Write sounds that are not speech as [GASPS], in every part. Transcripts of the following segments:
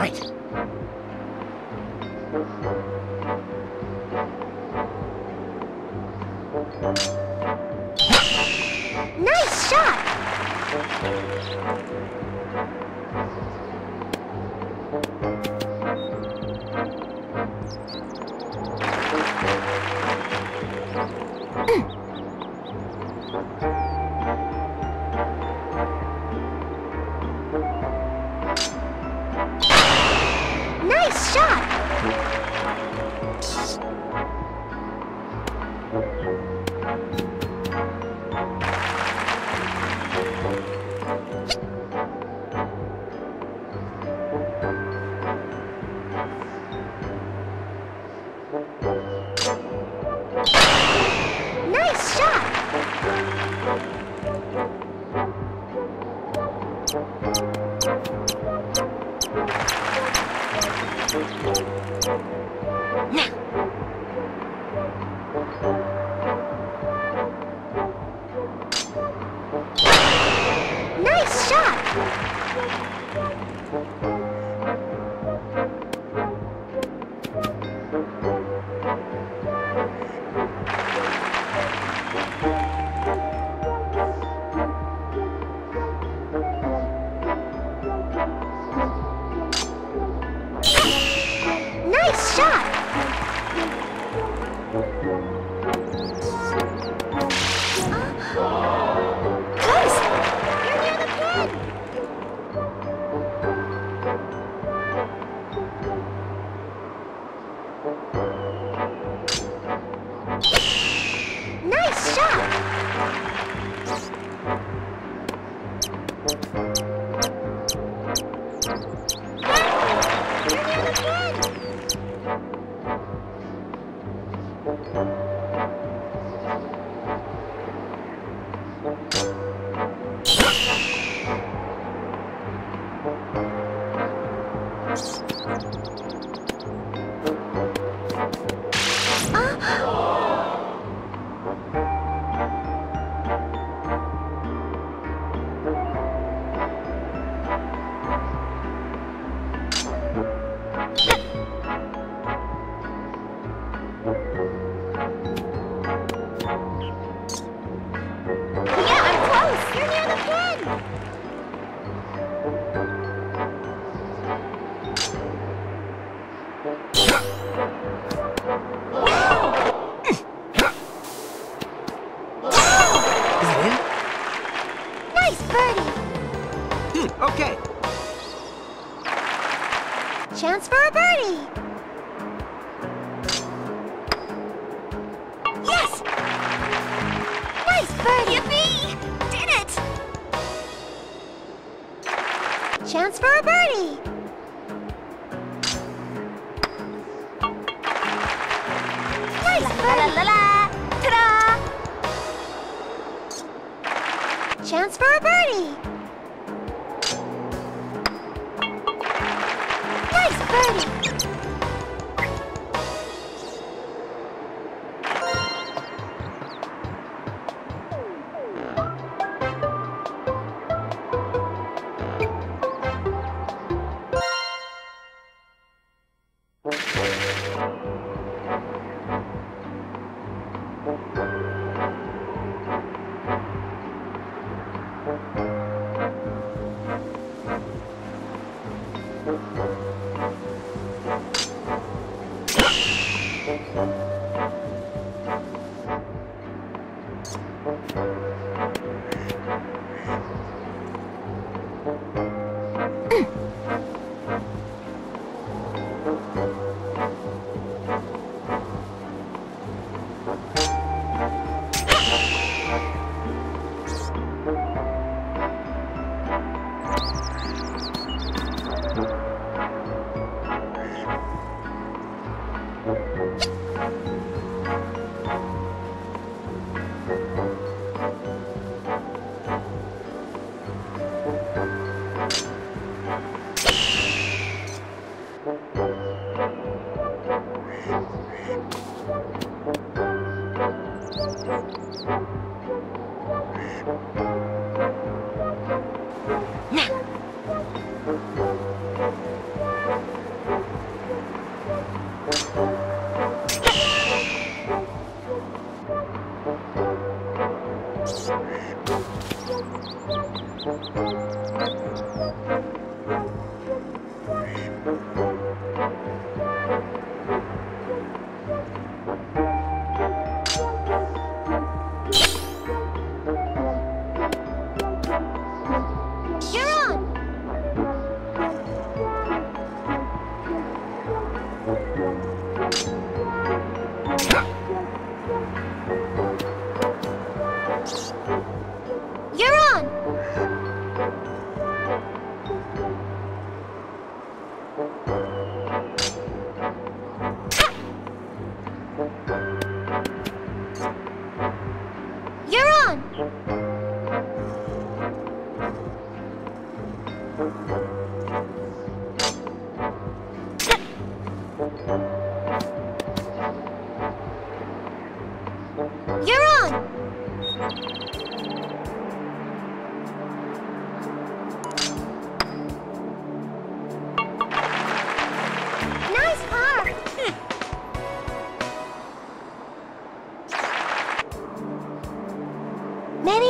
Right.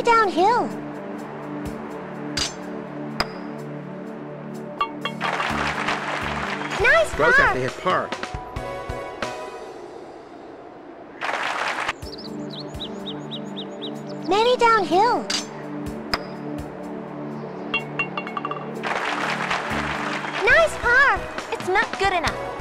Downhill. Nice Both have par! to hit par. Maybe downhill. Nice par! It's not good enough.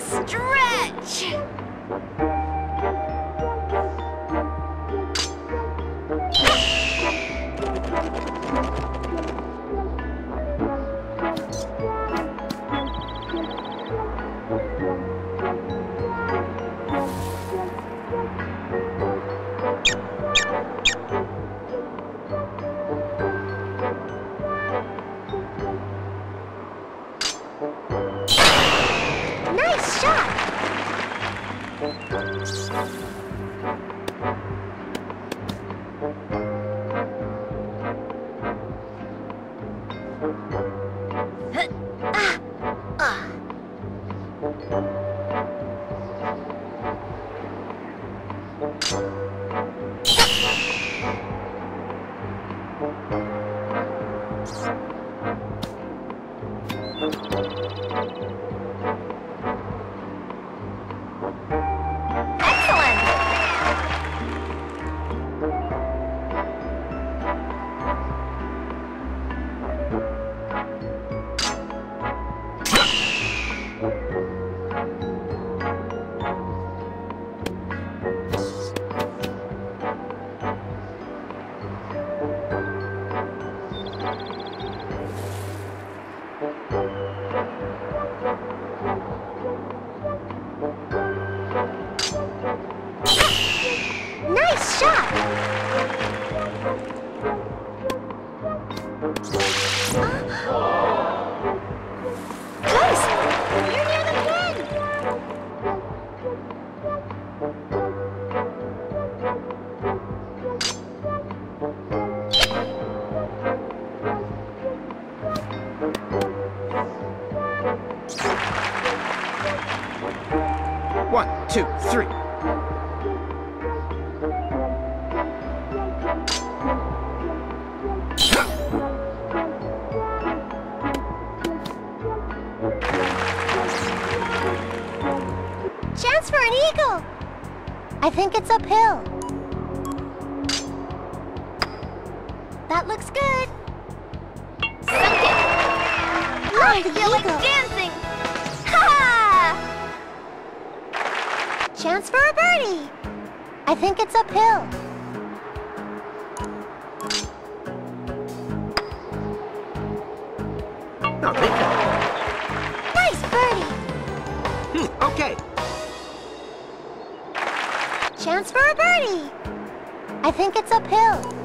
Stretch! For an eagle. I think it's uphill. That looks good. Sunk it. Oh, I feel like dancing. [LAUGHS] Ha! Chance for a birdie. I think it's uphill. I'll. Nice birdie. Hmm, okay. Chance for a birdie. I think it's uphill.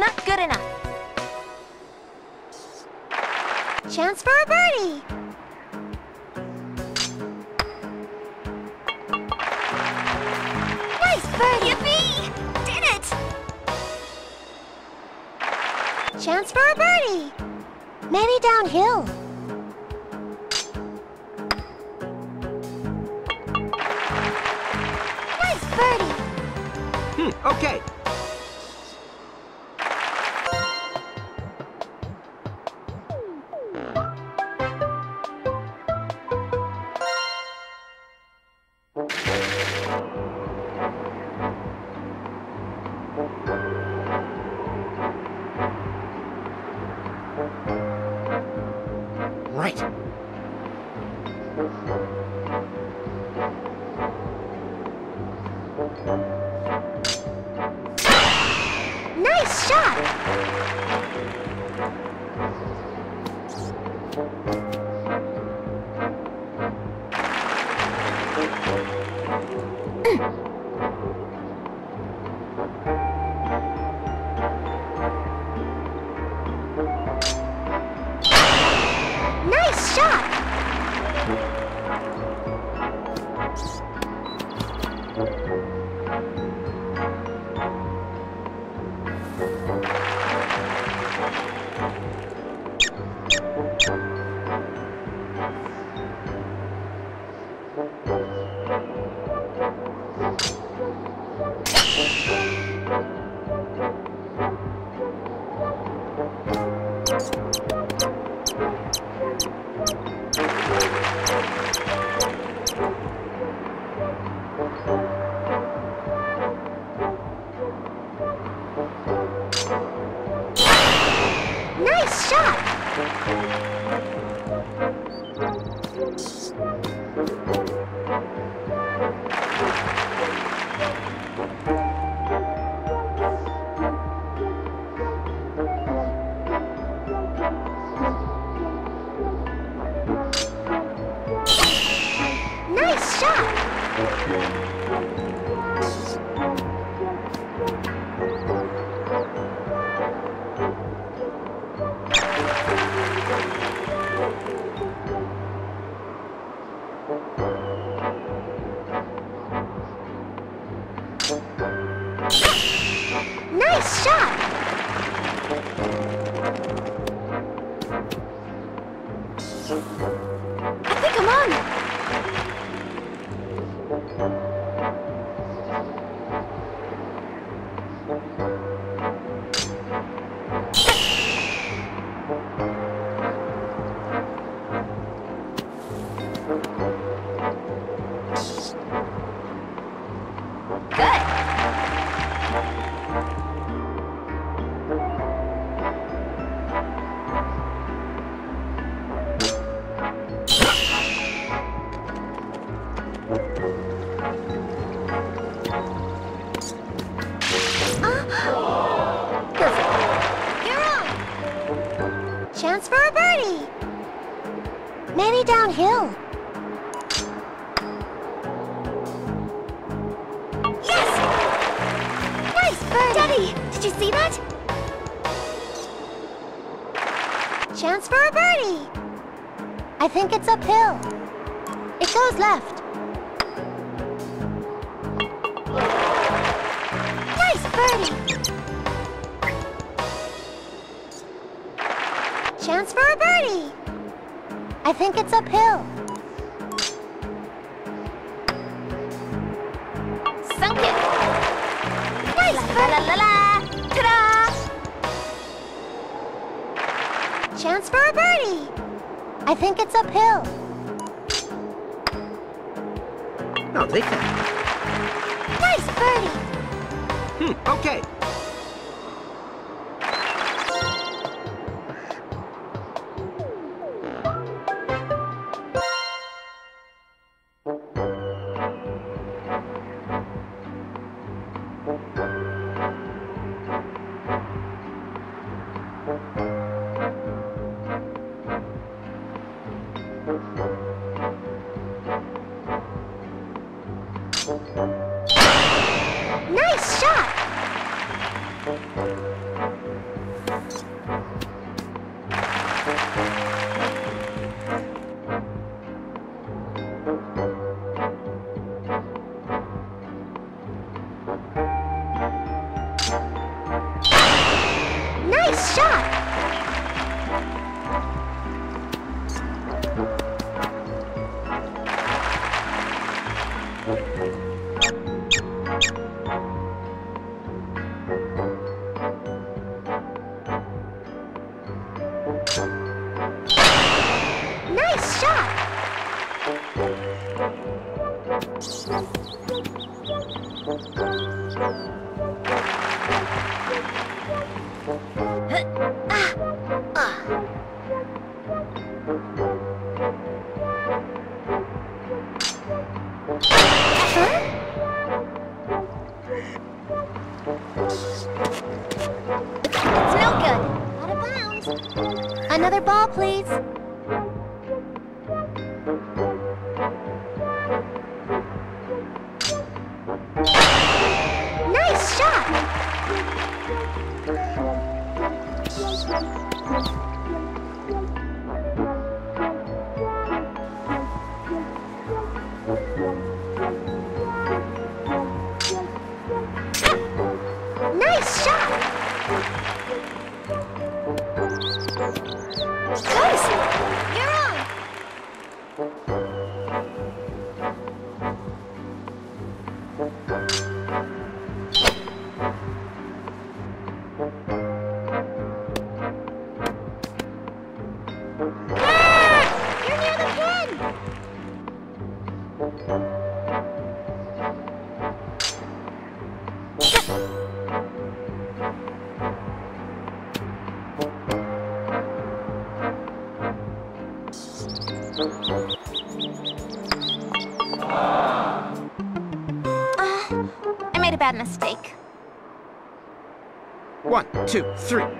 Not good enough. Chance for a birdie! Nice birdie! Yippee! Did it! Chance for a birdie. Maybe downhill. Nice birdie. Hmm, okay. Nice shot. Think it's uphill. It goes left. Nice birdie. Chance for a birdie. I think it's uphill. Sunk it. Nice la, la, la, la. Ta-da! Chance for a birdie. I think it's uphill. I'll take that. Nice birdie. Hmm, okay. Two, three.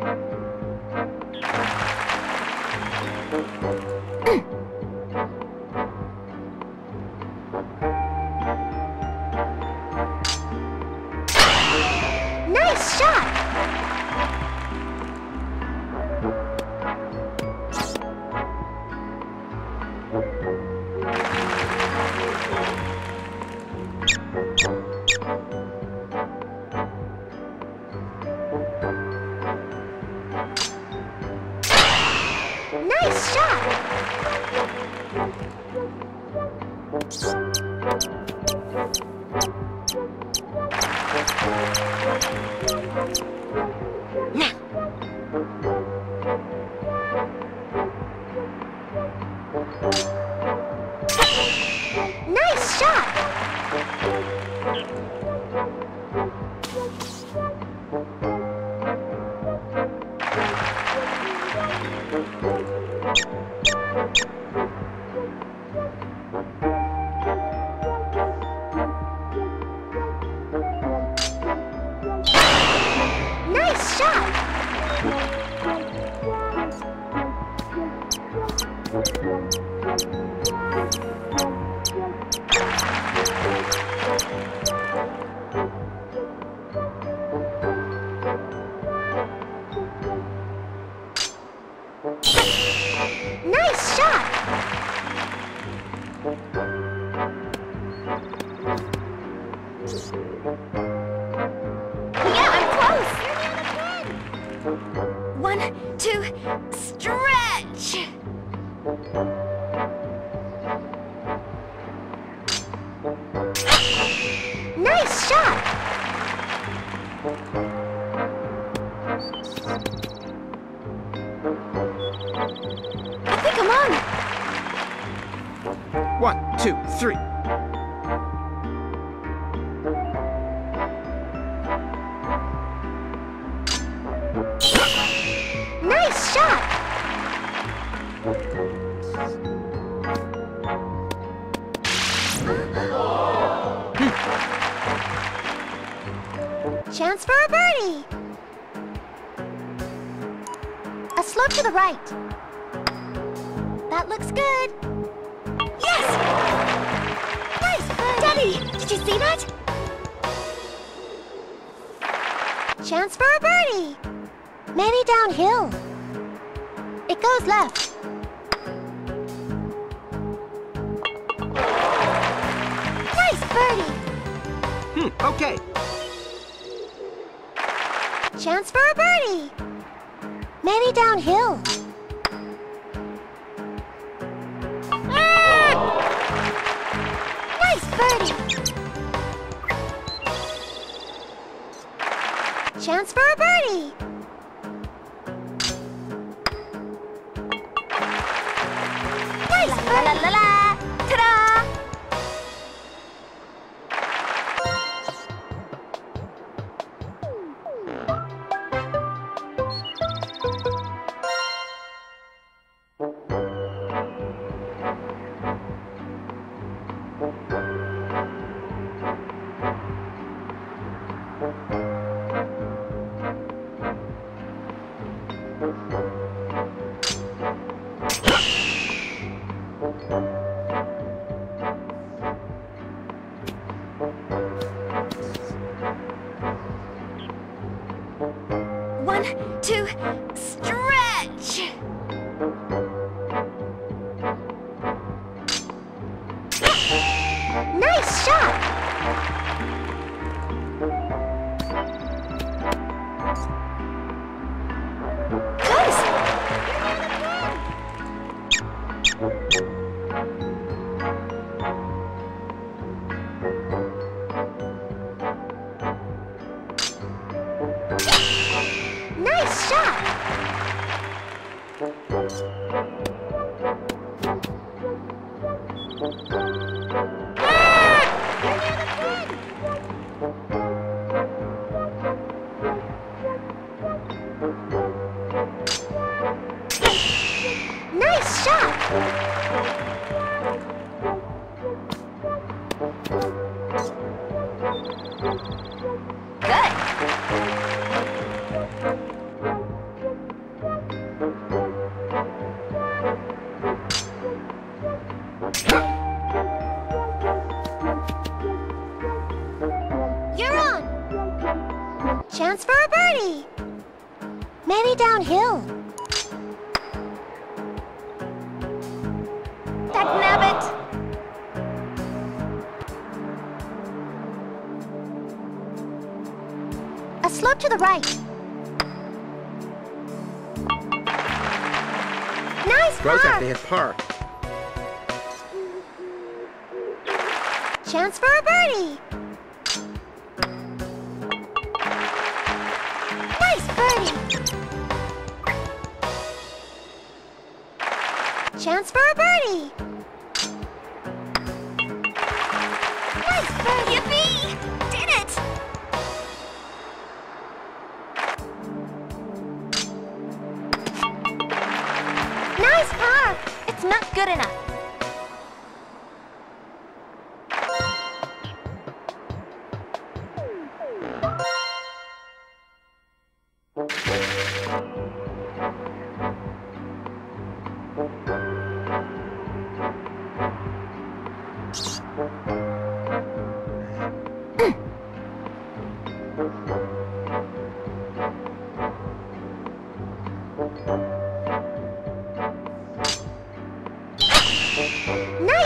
Thank you. Chance for a birdie. A slope to the right. That looks good. Yes! Nice birdie. Daddy, did you see that? Chance for a birdie. Maybe downhill. It goes left. Nice birdie. Hmm, okay. Chance for a birdie. Maybe downhill. Nice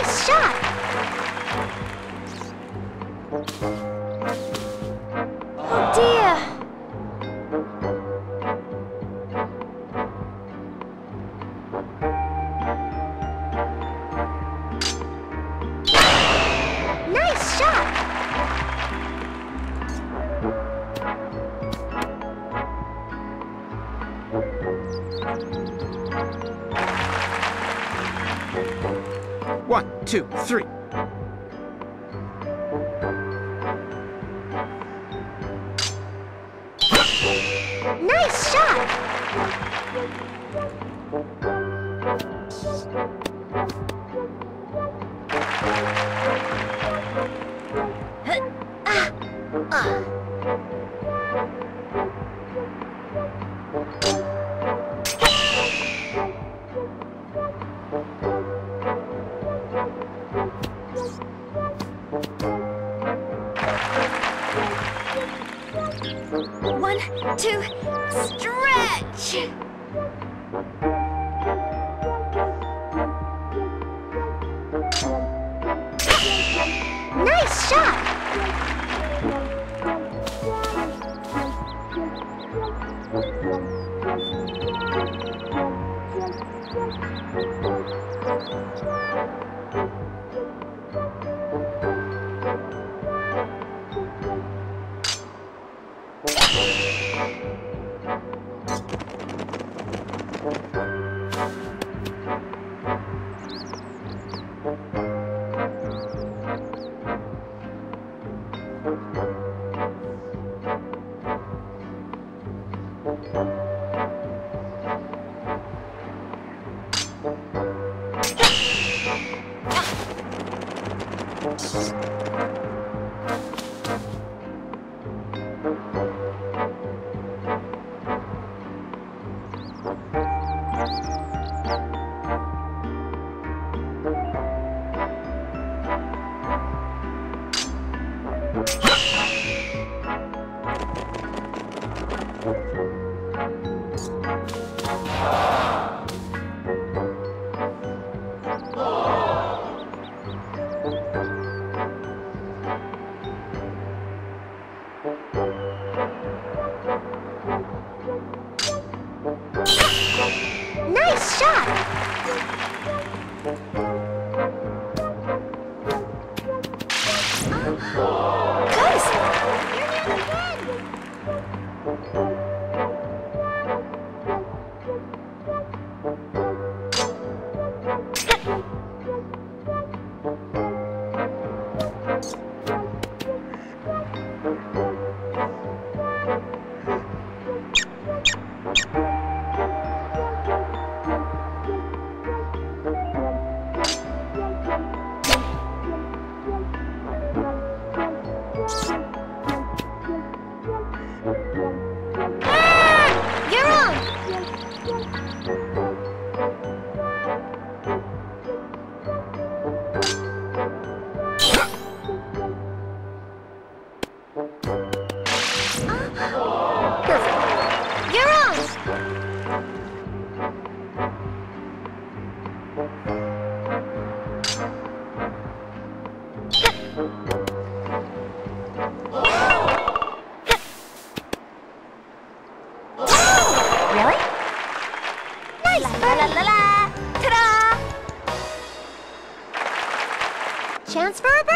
Shot!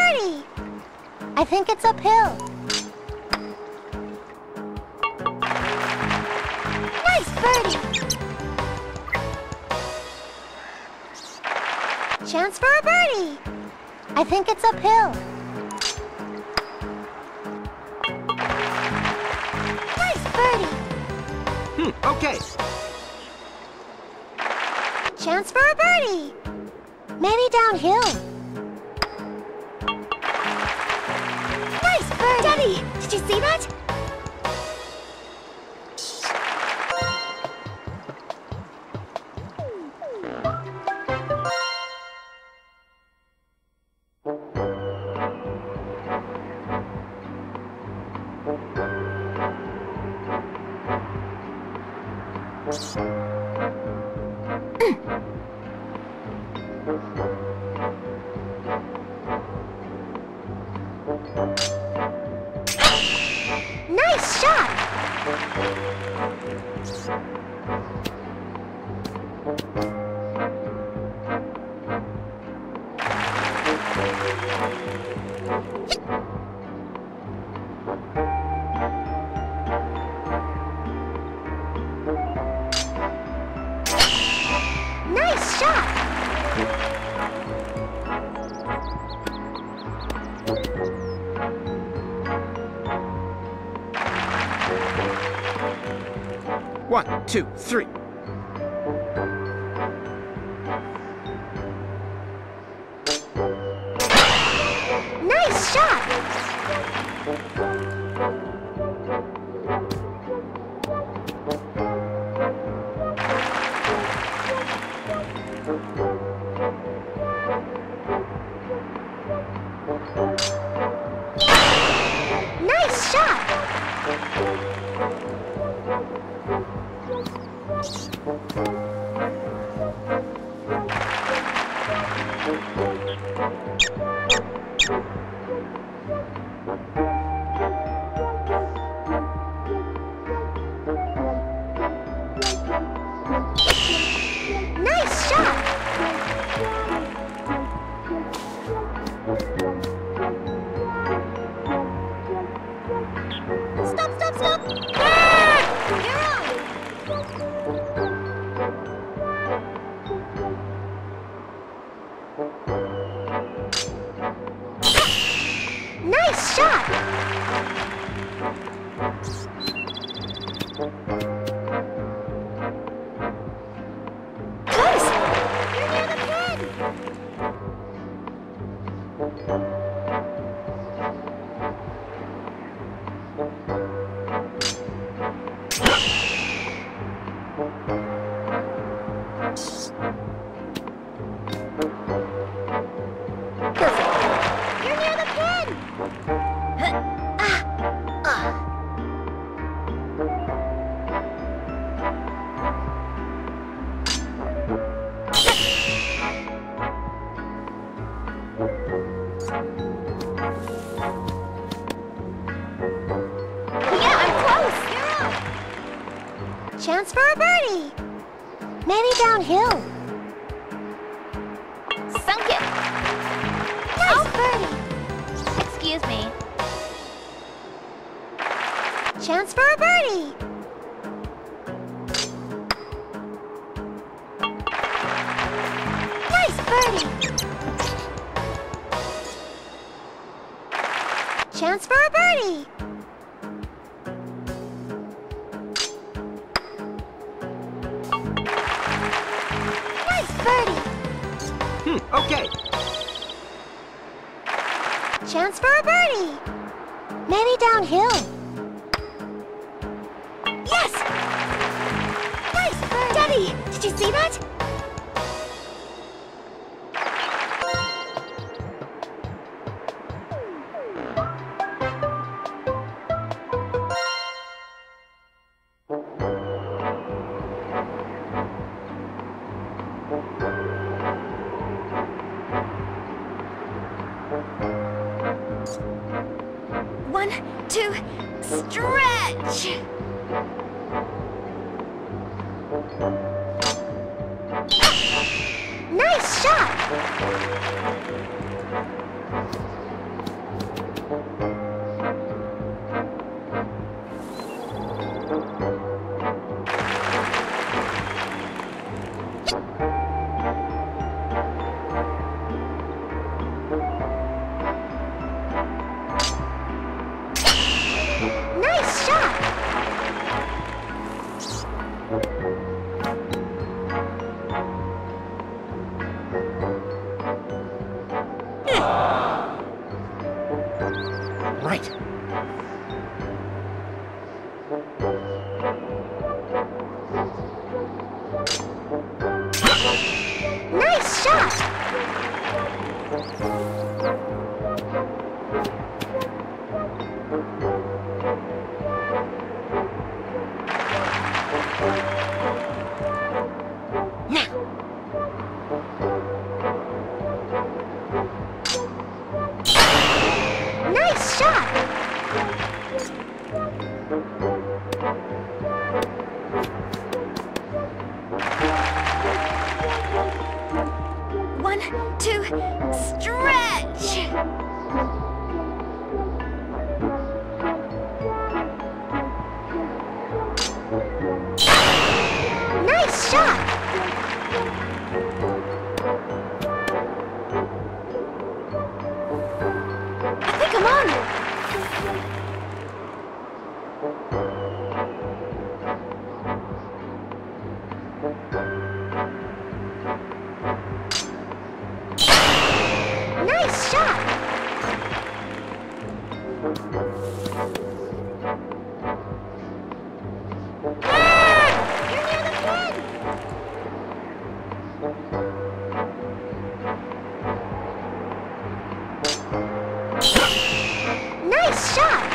Chance for a birdie! I think it's uphill. Nice birdie! Chance for a birdie! I think it's uphill. Nice birdie! Hmm, okay. Chance for a birdie! Maybe downhill. Daddy, did you see that? Stop, stop, stop! One, two, stretch. Nice shot! Shot!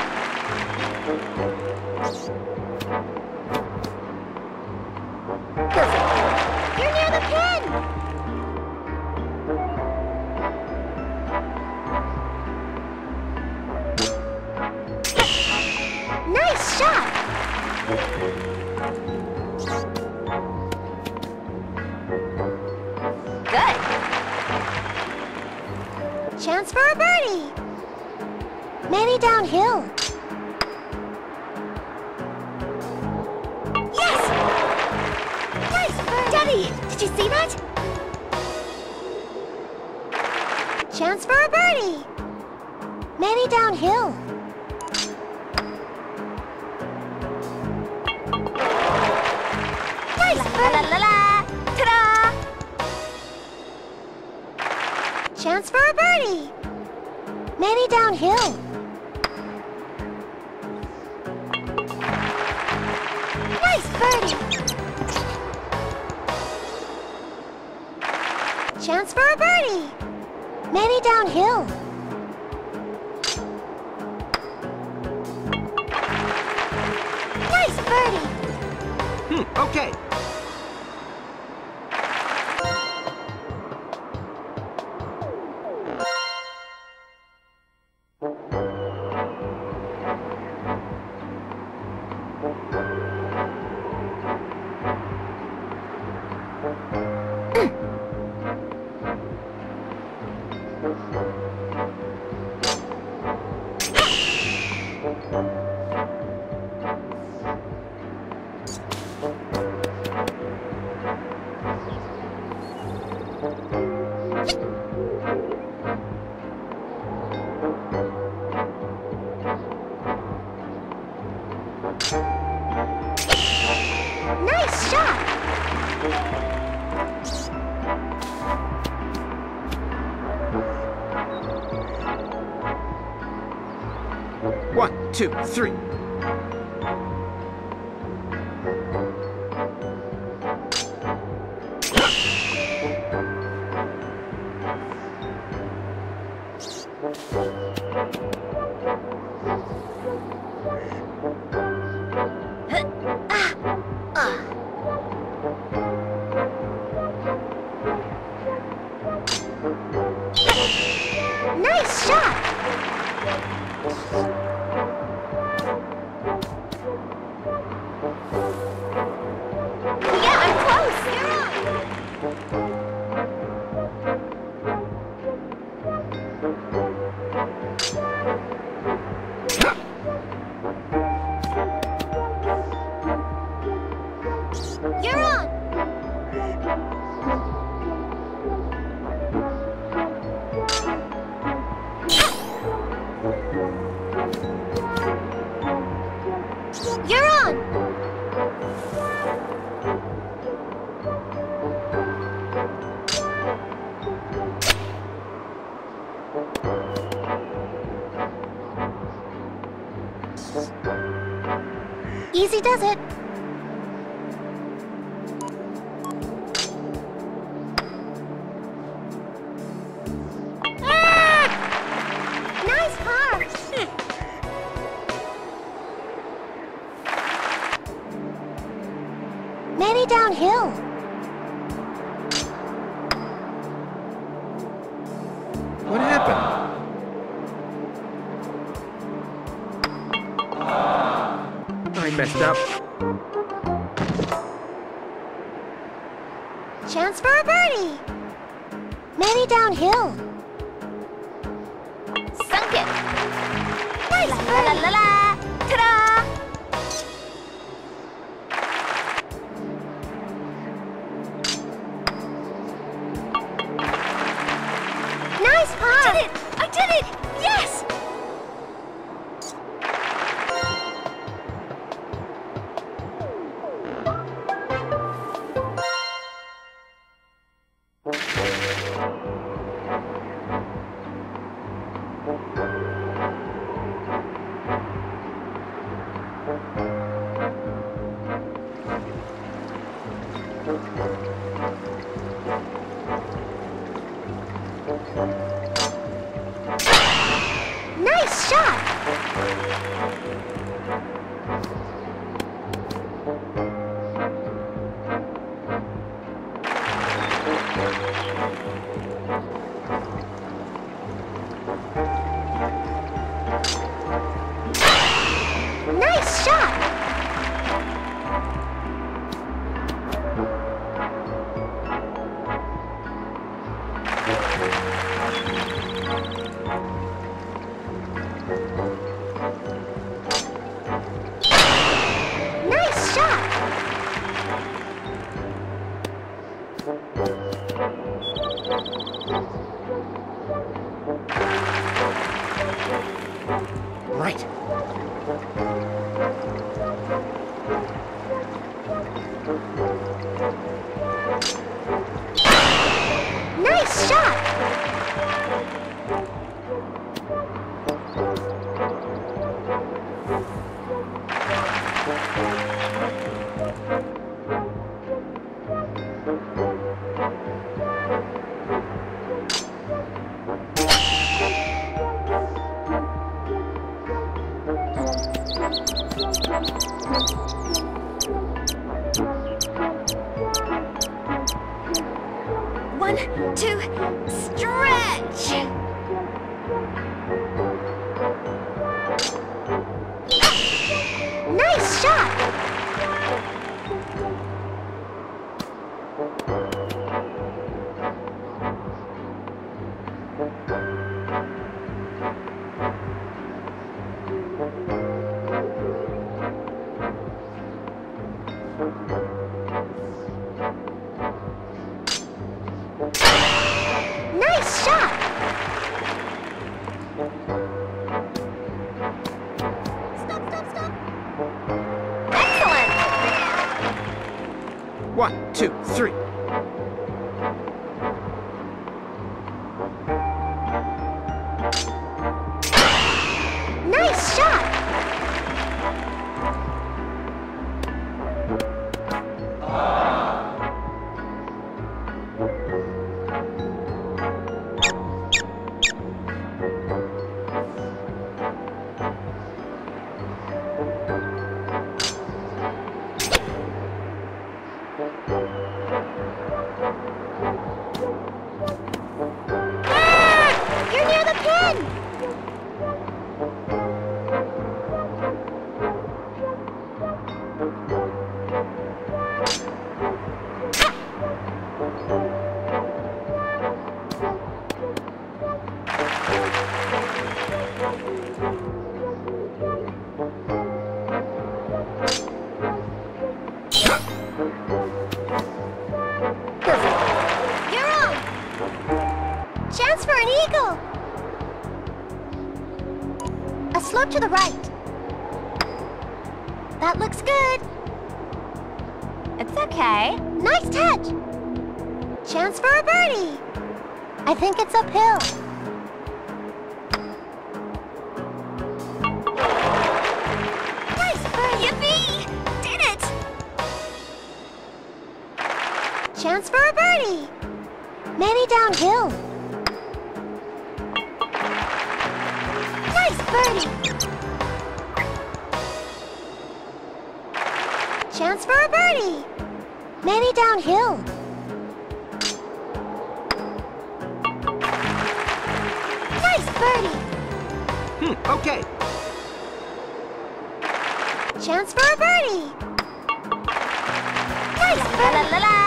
Two, three. Nice shot! up to the right. nice birdie. Chance for a birdie. Maybe downhill. Nice birdie. Hmm, okay. Chance for a birdie. Nice birdie. La, la, la,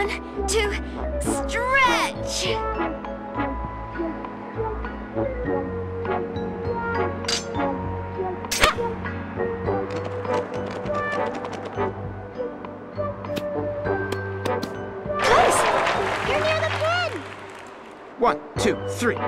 One, two, stretch! One, two, three.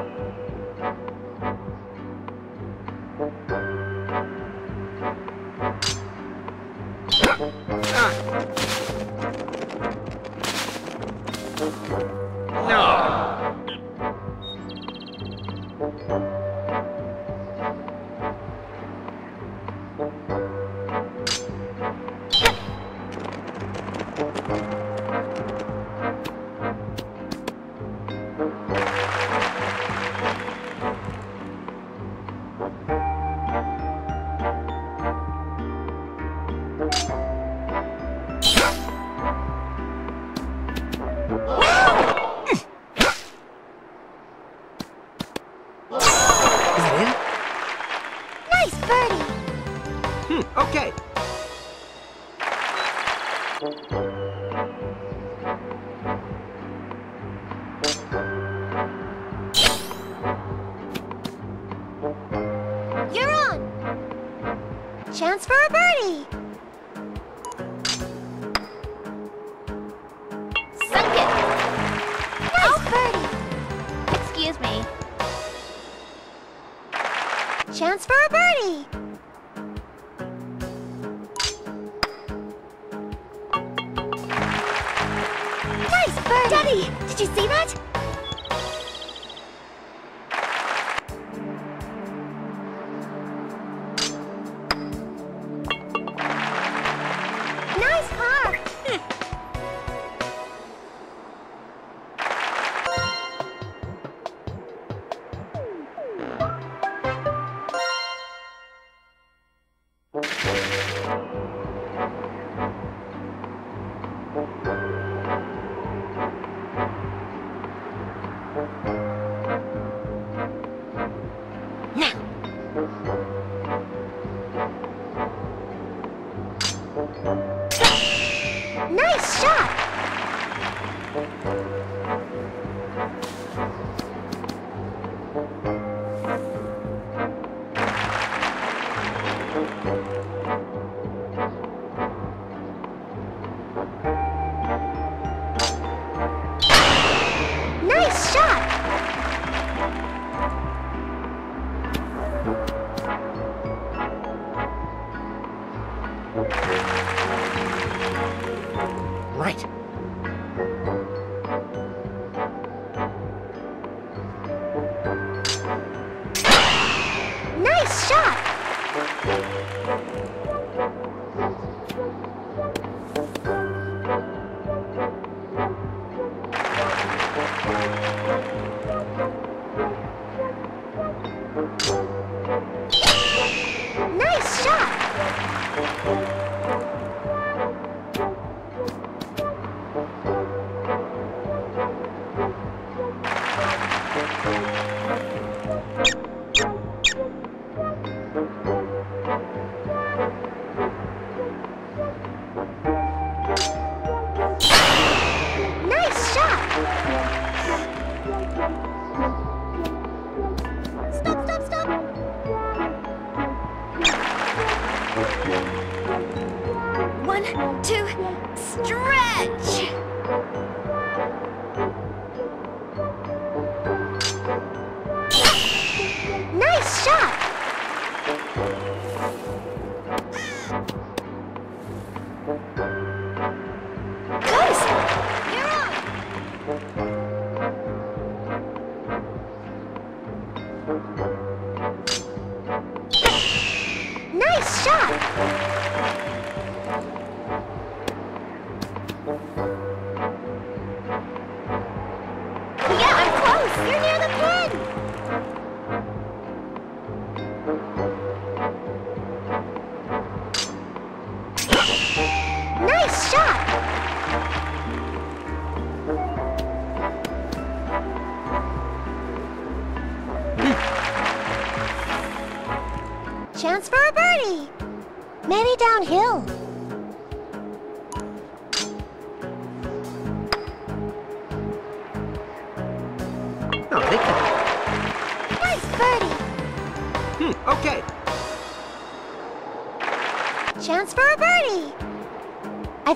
Nice shot!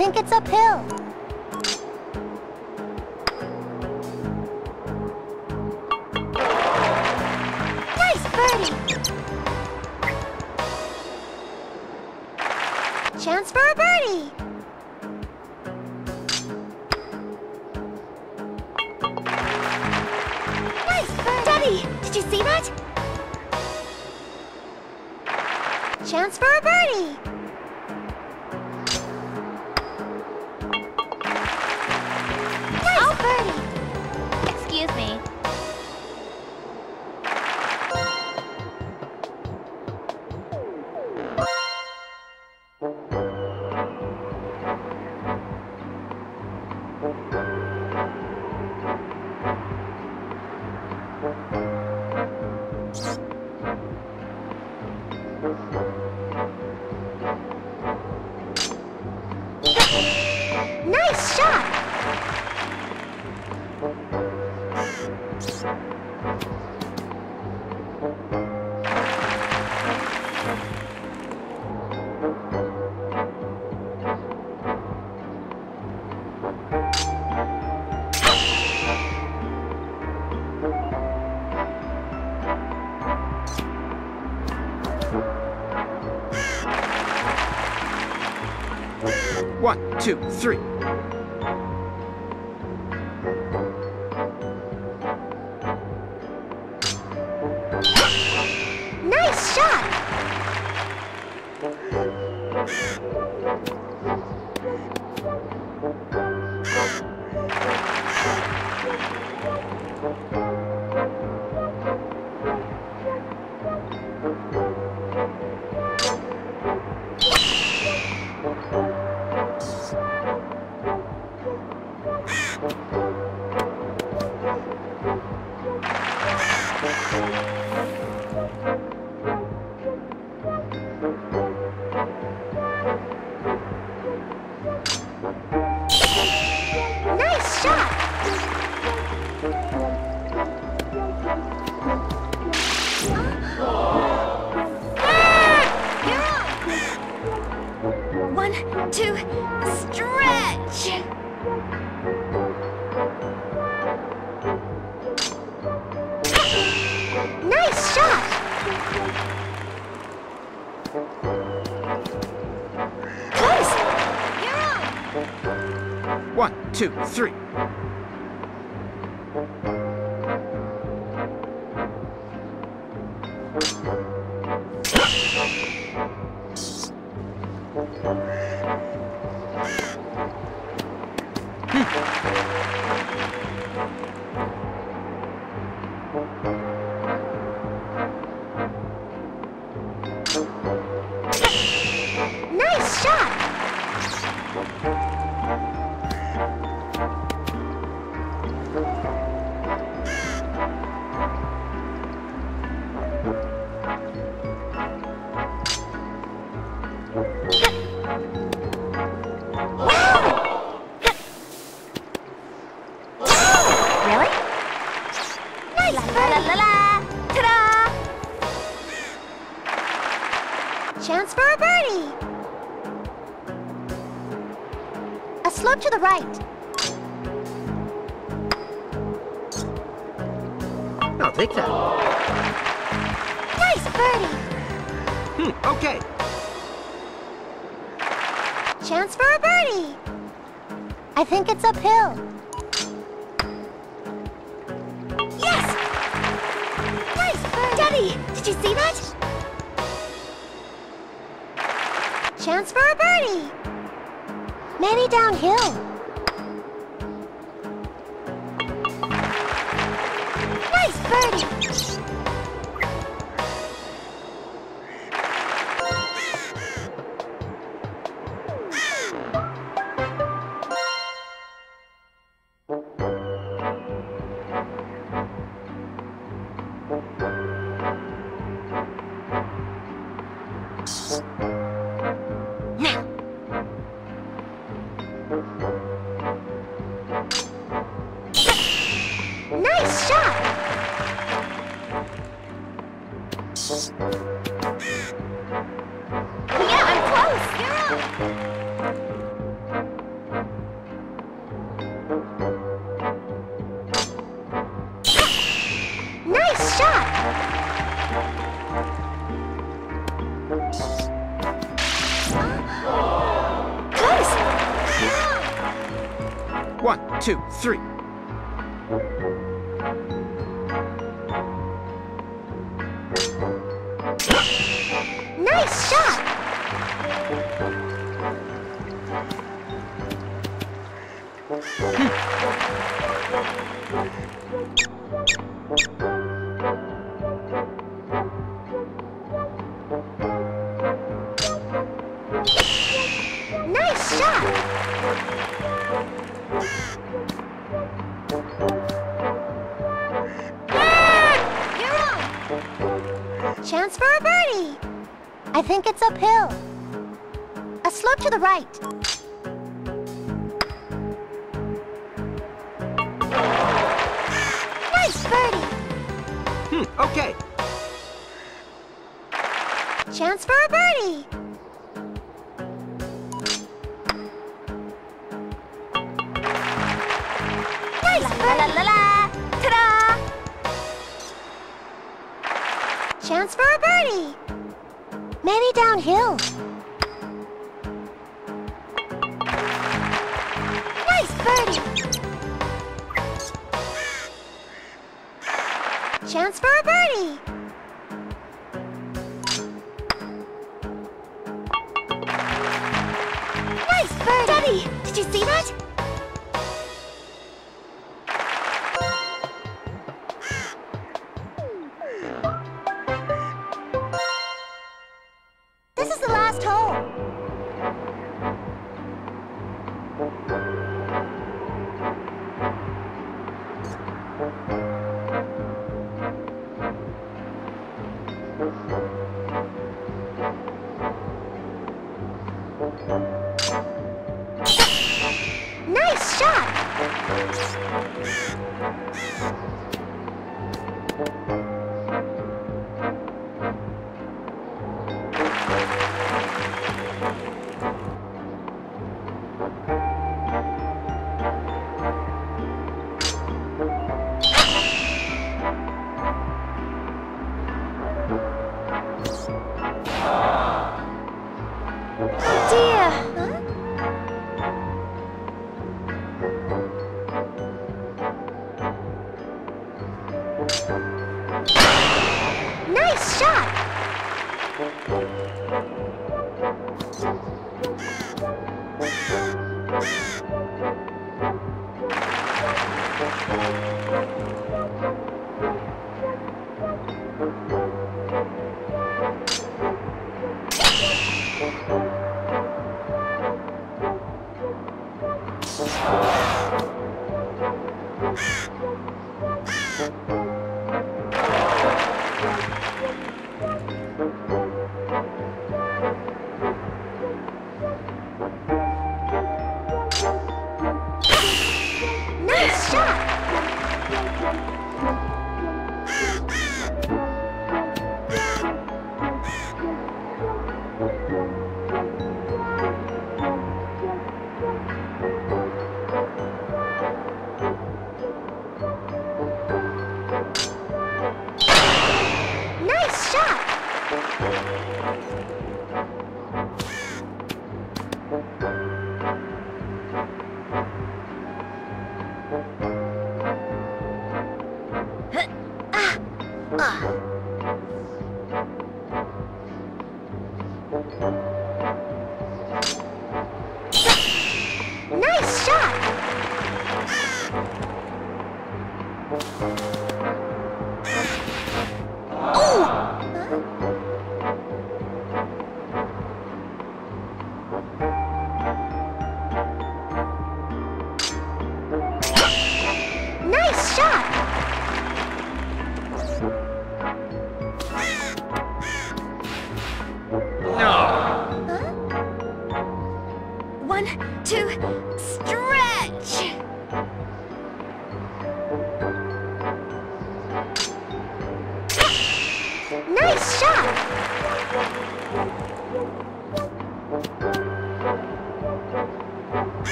Think it's uphill. One, two, three. La la la! Ta-da! Chance for a birdie. A slope to the right. I'll take that. Nice birdie. Hmm, okay. Chance for a birdie. I think it's uphill. Did you see that? Chance for a birdie! Many downhill. chance for a birdie. I think it's uphill. A slope to the right. [GASPS] nice birdie. Hmm, okay. Chance for a birdie.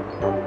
Nice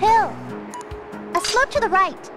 uphill. A slope to the right.